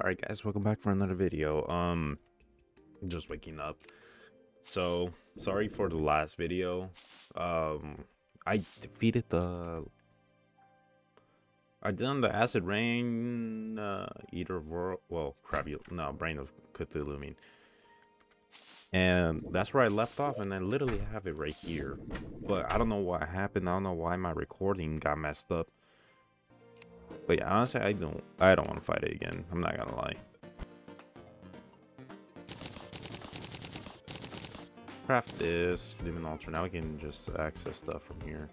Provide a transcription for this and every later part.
all right guys welcome back for another video. Um just waking up. So sorry for the last video. Um i defeated the i done the acid rain uh eater of world well crap you no brain of cthulhu mean. And that's where i left off and i literally have it right here. But i don't know what happened i don't know why my recording got messed up but yeah, honestly, I don't, I don't want to fight it again. I'm not gonna lie. Craft this, demon altar. Now we can just access stuff from here.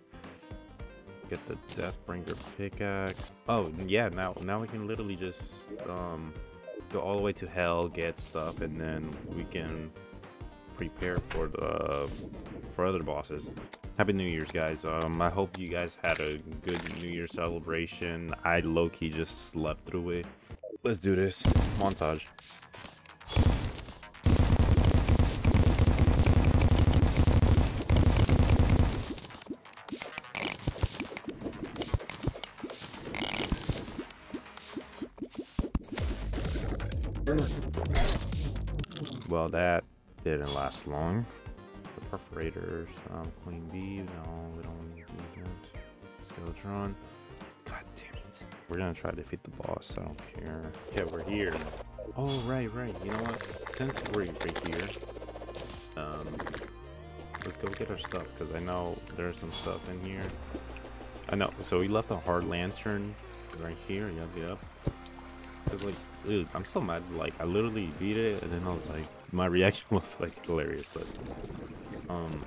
Get the Deathbringer pickaxe. Oh yeah, now now we can literally just um go all the way to hell, get stuff, and then we can prepare for the for other bosses. Happy New Year's, guys. Um, I hope you guys had a good New Year celebration. I low-key just slept through it. Let's do this. Montage. Well, that didn't last long perforators. Um, queen bee. No, we don't need that. Skeletron. God damn it. We're gonna try to defeat the boss. I don't care. Yeah, we're here. Oh, right, right. You know what? Since we're right here, um, let's go get our stuff because I know there's some stuff in here. I know. So we left a heart lantern right here. Yep, yep. Cause like, dude, I'm so mad. Like, I literally beat it, and then I was like, my reaction was like hilarious, but um,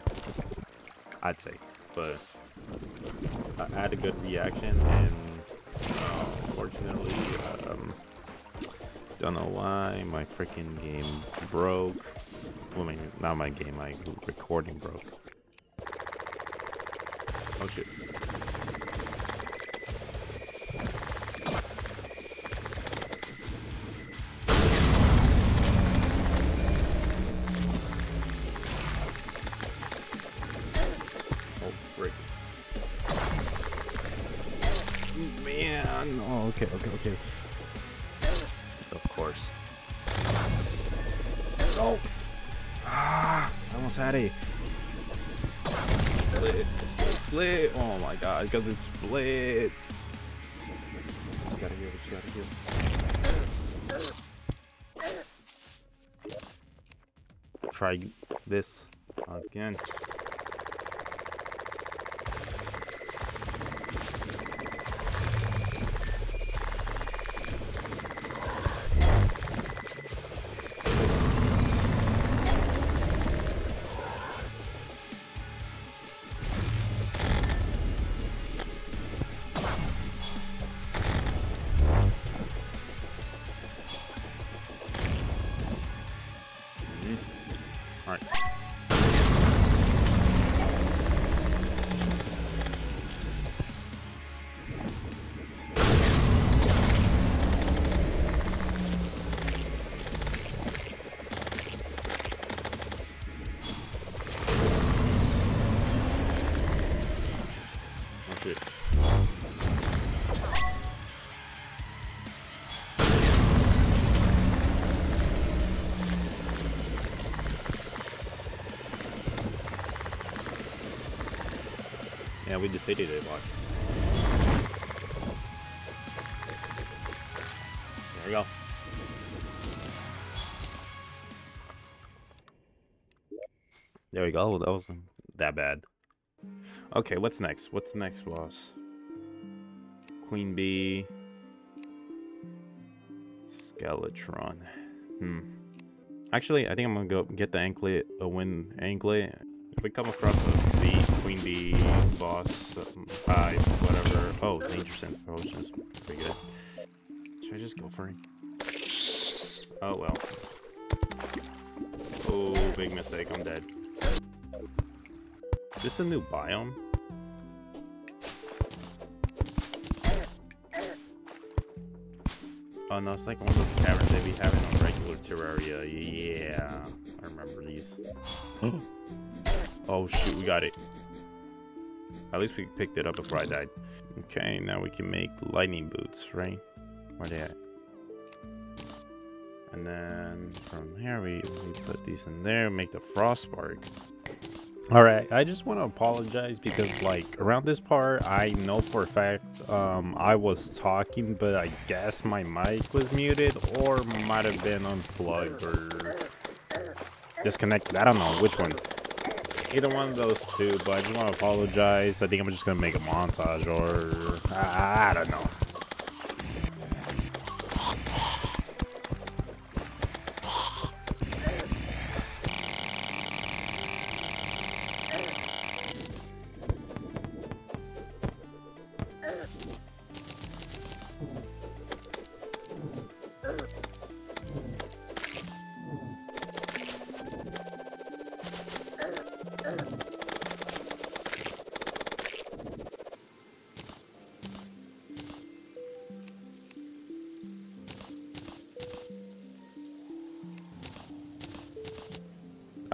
I'd say, but I had a good reaction, and uh, unfortunately, um, don't know why my freaking game broke. Well, I mean, not my game, my recording broke. Oh shit. Okay, okay, okay. Of course. Oh! Ah! I almost had it. Split. Split! Oh my god, because it's split! Just gotta heal, just gotta heal. Try this again. Yeah, we defeated it, watch. There we go. There we go, that wasn't that bad. Okay, what's next? What's the next boss? Queen Bee. Skeletron. Hmm. Actually, I think I'm gonna go get the anklet, a win anklet. If we come across a queen bee, boss, um, hive, whatever. Oh, dangerous potions. Pretty good. Should I just go for it? Oh well. Oh, big mistake. I'm dead. Is this a new biome? Oh no, it's like one of those caverns they be having on regular Terraria. Yeah, I remember these. oh shoot, we got it. At least we picked it up before I died. Okay, now we can make lightning boots, right? Where they at? And then from here, we, we put these in there, make the frost spark. Alright, I just want to apologize because, like, around this part, I know for a fact um, I was talking, but I guess my mic was muted or might have been unplugged or disconnected. I don't know which one. Either one of those two, but I just want to apologize. I think I'm just going to make a montage or I, I don't know.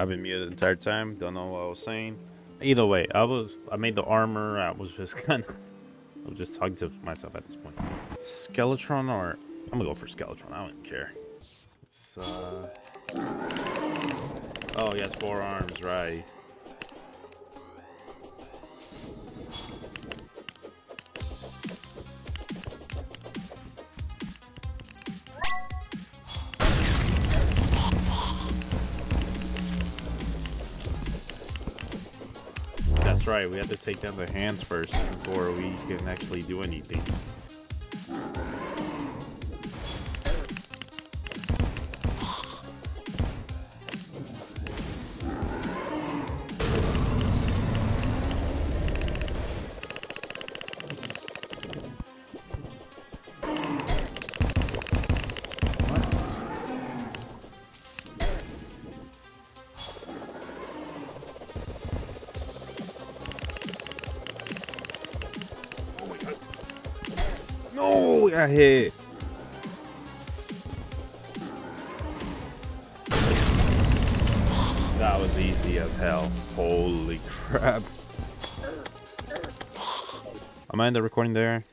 I've been muted the entire time. Don't know what I was saying. Either way, I was I made the armor. I was just kind of I was just talking to myself at this point. Skeletron or I'm gonna go for Skeletron. I don't care. Uh... Oh, he has four arms, right? That's right, we have to take down the hands first before we can actually do anything. I got. That was easy as hell. Holy crap. I'm gonna end the recording there.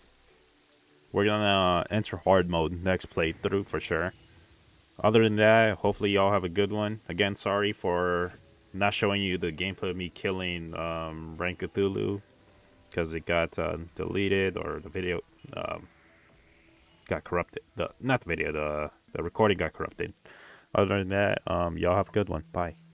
We're gonna enter hard mode next playthrough for sure. Other than that, hopefully y'all have a good one. Again, sorry for not showing you the gameplay of me killing um, Rank Cthulhu because it got uh, deleted or the video um, got corrupted. The not the video, the the recording got corrupted. Other than that, um, y'all have a good one. Bye.